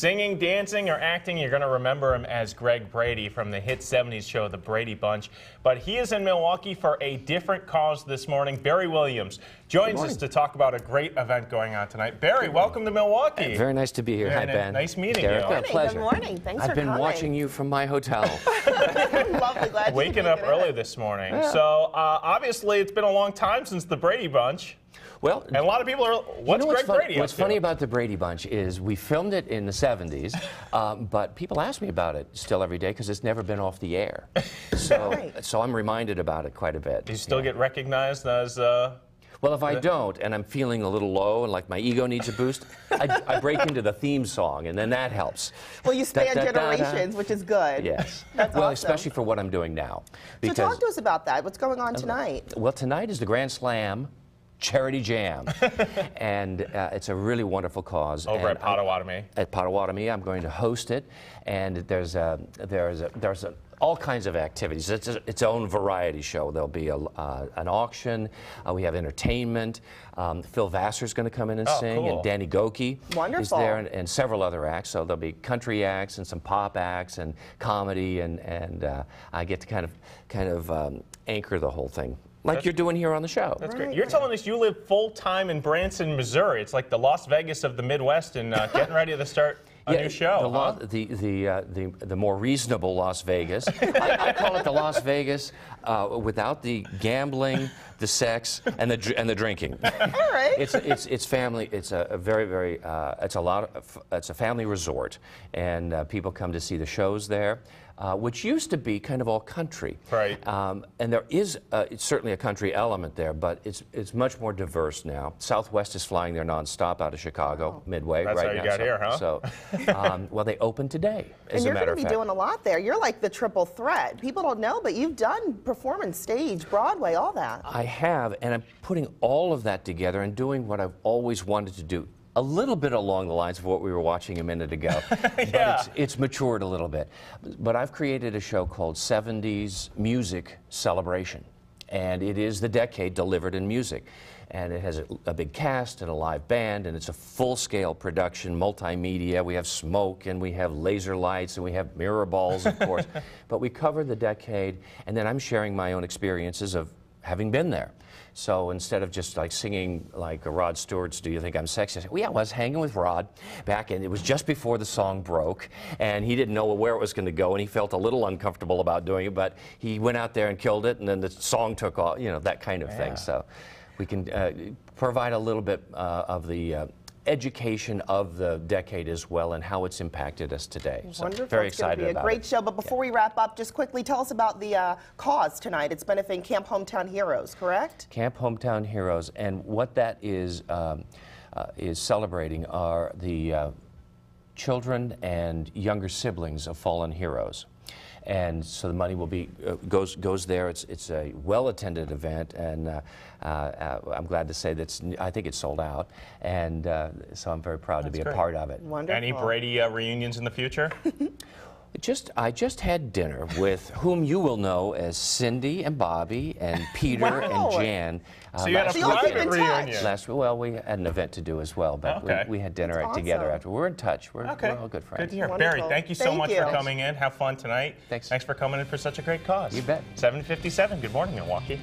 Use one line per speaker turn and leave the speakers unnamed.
singing, dancing, or acting, you're going to remember him as Greg Brady from the hit 70s show, The Brady Bunch. But he is in Milwaukee for a different cause this morning. Barry Williams joins us to talk about a great event going on tonight. Barry, welcome to Milwaukee.
Very nice to be here. Hi,
uh,
Ben.
nice meeting
Derek,
you. Good
morning,
pleasure.
good morning. Thanks
I've
for
been
coming.
watching you from my hotel.
Lovely, glad you
Waking
could
up early
in.
this morning. So, uh, obviously, it's been a long time since The Brady Bunch.
Well,
And a lot of people are, what's
you know
Greg
what's, fun-
Brady up
what's
to?
funny about the Brady Bunch is we filmed it in the 70s, um, but people ask me about it still every day because it's never been off the air. So,
Right.
so I'm reminded about it quite a bit.
You still get recognized as, uh,
Well, if I don't, and I'm feeling a little low and like my ego needs a boost, I, I break into the theme song, and then that helps.
Well, you span
Da, da, da, da.
generations, which is good.
Yes.
That's
well,
awesome.
especially for what I'm doing now.
So talk to us about that. What's going on tonight?
Well, tonight is the Grand Slam Charity Jam, and uh, it's a really wonderful cause.
over
and
at Potawatomi.
at Potawatomi. I'm going to host it, and there's a, there's a, there's a, all kinds of activities. It's a, its own variety show. There'll be a, uh, an auction. Uh, we have entertainment. Um, Phil Vassar's going to come in and
Oh,
sing,
cool.
and Danny Gokey is there, and, and several other acts. So there'll be country acts and some pop acts and comedy, and and uh, I get to kind of kind of um, anchor the whole thing, like you're doing here on the show.
That's great.
Right,
You're
right.
telling us you live full time in Branson, Missouri. It's like the Las Vegas of the Midwest, and uh, getting ready to start a new show.
The,
huh?
Lo- the, the, uh, the, the more reasonable Las Vegas. I, I call it the Las Vegas uh, without the gambling, the sex, and the, and the drinking.
All right.
It's, it's, it's family. It's a, a very, very, uh, it's a lot of, it's a family resort. And uh, people come to see the shows there, uh, which used to be kind of all country.
Right.
Um, and there is uh, it's certainly a country element there, but it's, it's much more diverse now. Southwest is flying there nonstop out of Chicago, Midway,
That's
right
how you
now.
got
so,
here, huh?
So, um, well, they opened today, as
and you're going to be
fact.
doing a lot there. You're like the triple threat. People don't know, but you've done performance, stage, Broadway, all that.
I have, and I'm putting all of that together and doing what I've always wanted to do. A little bit along the lines of what we were watching a minute ago. But it's, it's matured a little bit. But I've created a show called 70s Music Celebration. And it is the decade delivered in music. And it has a, a big cast and a live band, and it's a full scale production, multimedia. We have smoke, and we have laser lights, and we have mirror balls, of course. but we cover the decade, and then I'm sharing my own experiences of having been there. So instead of just like singing like Rod Stewart's "Do You Think I'm Sexy," I said, "Well, yeah, I was hanging with Rod back, and it was just before the song broke, and he didn't know where it was going to go, and he felt a little uncomfortable about doing it, but he went out there and killed it, and then the song took off, you know, that kind of
Yeah.
thing. So we can uh, provide a little bit uh, of the uh, education of the decade as well and how it's impacted us today. So
Wonderful.
very
it's going
excited
to be a great
it.
show. But before we wrap up, just quickly tell us about the uh, cause tonight. It's benefiting Camp Hometown Heroes, correct?
Camp Hometown Heroes, and what that is um, uh, is celebrating are the uh, children and younger siblings of fallen heroes. And so the money will be uh, goes goes there. It's it's a well attended event, and uh, uh, uh, I'm glad to say that's I think it's sold out, and uh, so I'm very proud to be
great.
a part of it.
Wonderful.
Any Brady uh, reunions in the future?
Just I just had dinner with whom you will know as Cindy and Bobby and Peter
Wow.
and Jan. uh,
So you had a
last
So
private
in touch.
reunion.
Last well, we had an event to do as well, but
Okay.
we, we had dinner
That's
together
awesome.
after. We're in touch. We're,
Okay.
we're all good friends.
Good to hear.
Wonderful.
Barry, thank you so
Thank
much
you.
for coming in. Have fun tonight.
Thanks.
Thanks for coming in for such a great cause.
You bet.
757. Good morning, Milwaukee.